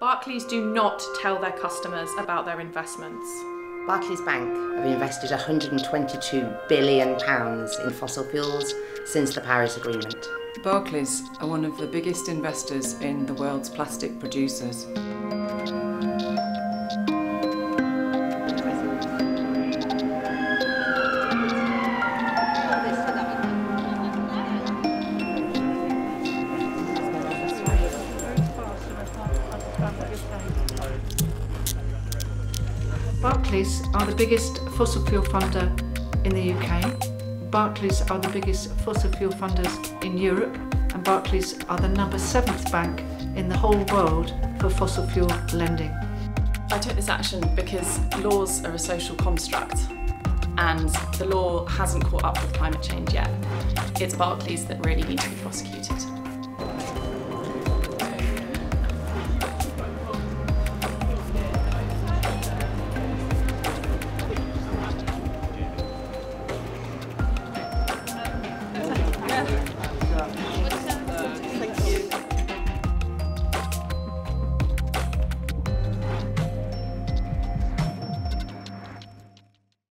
Barclays do not tell their customers about their investments. Barclays Bank have invested £122 billion in fossil fuels since the Paris Agreement. Barclays are one of the biggest investors in the world's plastic producers. Barclays are the biggest fossil fuel funder in the UK. Barclays are the biggest fossil fuel funders in Europe and Barclays are the number seventh bank in the whole world for fossil fuel lending. I took this action because laws are a social construct and the law hasn't caught up with climate change yet. It's Barclays that really need to be prosecuted.